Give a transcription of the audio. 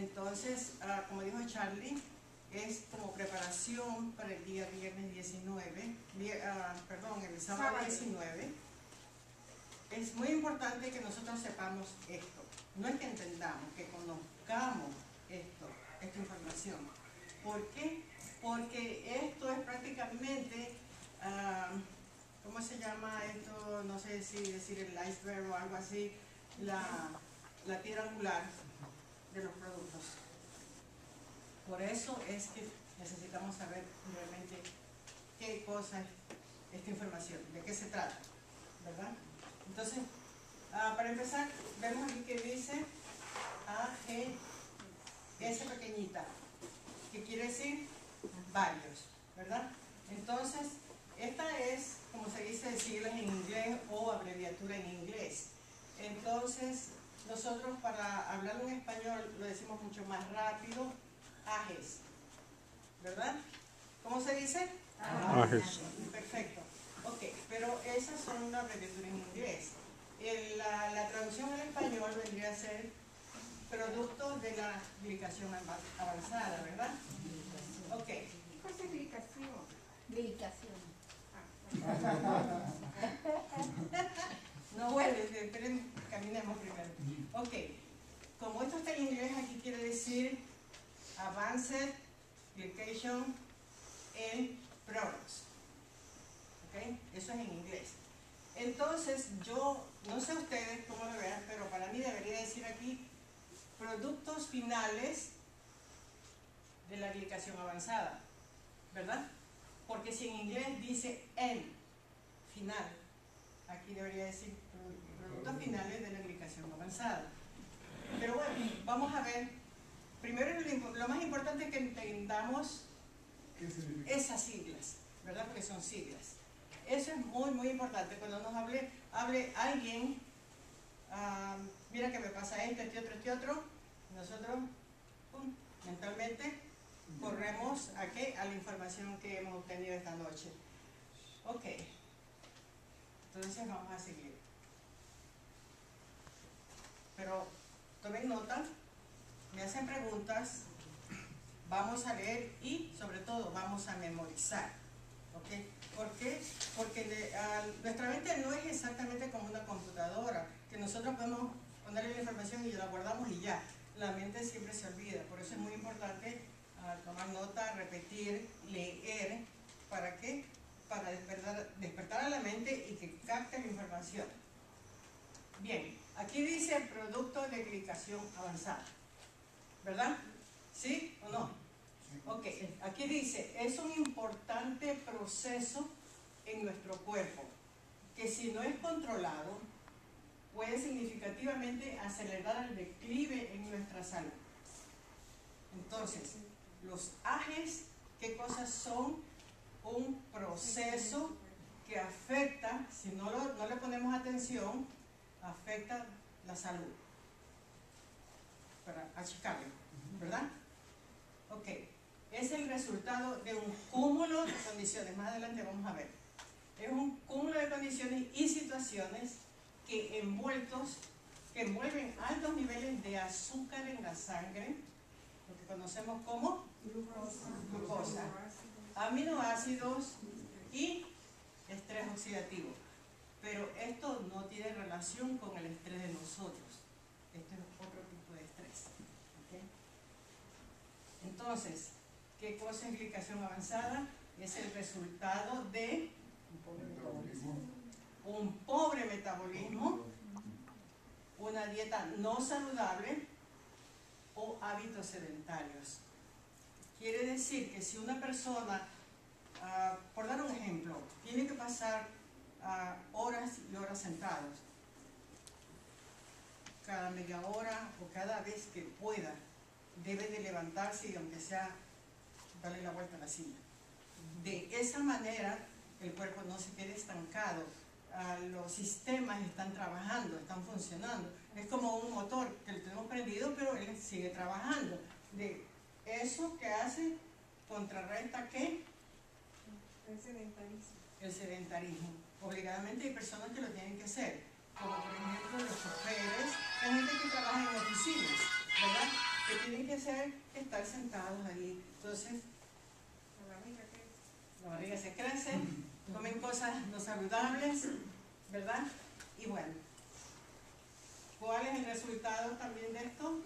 Entonces, ah, como dijo Charlie, es como preparación para el día viernes 19, vi- ah, perdón, el sábado Sábado. 19. Es muy importante que nosotros sepamos esto. No es que entendamos, que conozcamos esto, esta información. ¿Por qué? Porque esto es prácticamente, ah, ¿cómo se llama esto? No sé si decir el iceberg o algo así, la, la piedra angular de los productos. Por eso es que necesitamos saber realmente qué cosa es esta información, de qué se trata, ¿verdad? Entonces, ah, para empezar, vemos aquí que dice AG, S pequeñita, que quiere decir varios, ¿verdad? Entonces, esta es, como se dice, siglas en inglés o abreviatura en inglés. Entonces, nosotros para hablarlo en español lo decimos mucho más rápido, AGES, ¿verdad? ¿Cómo se dice? Ajes. Perfecto. Ok, pero esas son una abreviatura en inglés. El- la, la traducción al español vendría a ser producto de la glicación ava- avanzada, ¿verdad? Ok, ¿Qué cosa es glicación? Glicación. no Ok, como esto está en inglés, aquí quiere decir Advanced Glycation in Products. ¿Ok? Eso es en inglés. Entonces, yo, no sé ustedes cómo lo vean, pero para mí debería decir aquí productos finales de la glicación avanzada, ¿verdad? Porque si en inglés dice en final, aquí debería decir productos finales de la glicación avanzada. Pero bueno, vamos a ver. Primero, lo, más importante es que entendamos esas siglas, ¿verdad? Porque son siglas. Eso es muy, muy importante. Cuando nos hable, hable alguien, ah, mira que me pasa esto, este otro, este otro, nosotros pum, mentalmente corremos a qué? A la información que hemos obtenido esta noche. Ok. Entonces vamos a seguir. Pero tomen nota, me hacen preguntas, vamos a leer y sobre todo vamos a memorizar. ¿ok? ¿Por qué? Porque nuestra mente no es exactamente como una computadora, que nosotros podemos ponerle la información y la guardamos y ya. La mente siempre se olvida, por eso es muy importante ah, tomar nota, repetir, leer, ¿para qué? Para despertar, despertar a la mente y que capte la información. Bien, aquí dice producto de glicación avanzada, ¿verdad? ¿Sí o no? Ok, aquí dice, es un importante proceso en nuestro cuerpo que si no es controlado puede significativamente acelerar el declive en nuestra salud. Entonces, los ajes, ¿qué cosas son? Un proceso que afecta, si no, lo- no le ponemos atención, afecta la salud. Para achicarlo, ¿verdad? Ok, es el resultado de un cúmulo de condiciones. Más adelante vamos a ver. Es un cúmulo de condiciones y situaciones que envueltos, que envuelven altos niveles de azúcar en la sangre, lo que conocemos como glucosa, aminoácidos y estrés oxidativo. Pero esto no tiene relación con el estrés de nosotros. Este es otro tipo de estrés. ¿ok? Entonces, ¿qué cosa es glicación avanzada? Es el resultado de Metabolismo. un pobre metabolismo, una dieta no saludable o hábitos sedentarios. Quiere decir que si una persona, ah, por dar un ejemplo, tiene que pasar horas y horas sentados, cada media hora o cada vez que pueda, debe de levantarse y aunque sea darle la vuelta a la silla. De esa manera el cuerpo no se quede estancado, ah, los sistemas están trabajando, están funcionando. Es como un motor que lo tenemos prendido, pero él sigue trabajando. De eso que hace contrarresta qué? El sedentarismo. El sedentarismo. Obligadamente hay personas que lo tienen que hacer, como por ejemplo los choferes, hay gente que trabaja en oficinas, ¿verdad? que tienen que ser estar sentados ahí. Entonces, La barriga la barriga se crece, comen cosas no saludables, ¿verdad? Y bueno, ¿cuál es el resultado también de esto?